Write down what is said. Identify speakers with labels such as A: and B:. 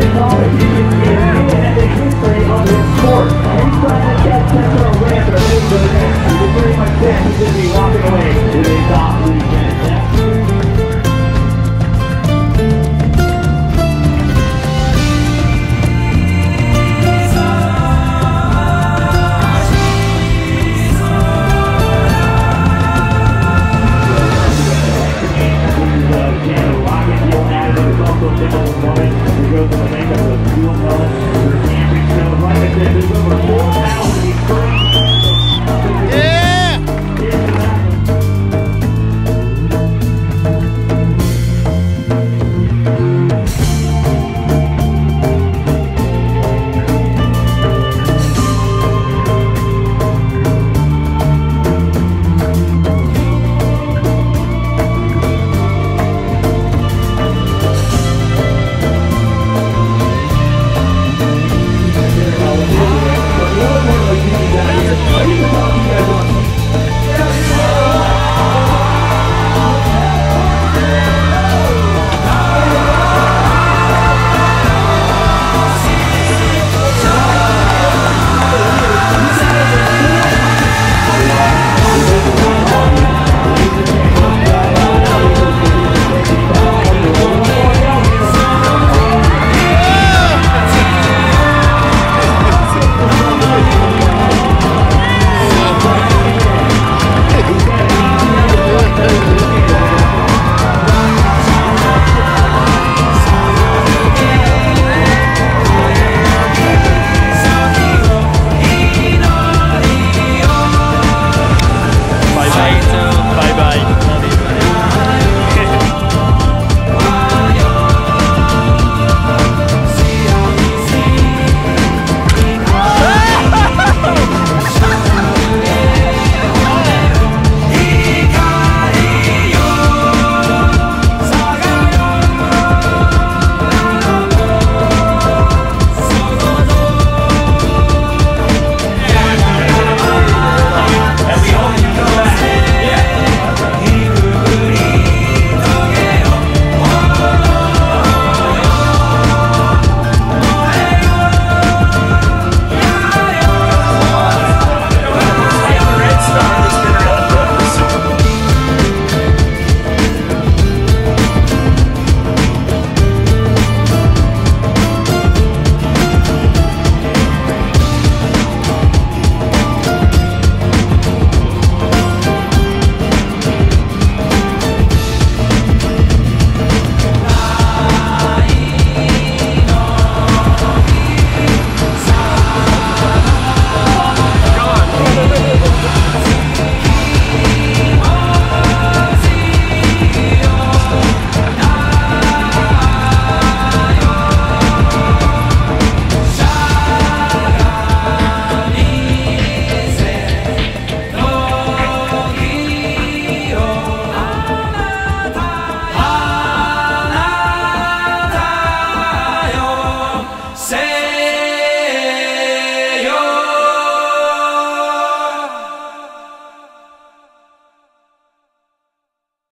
A: Lord, Lord,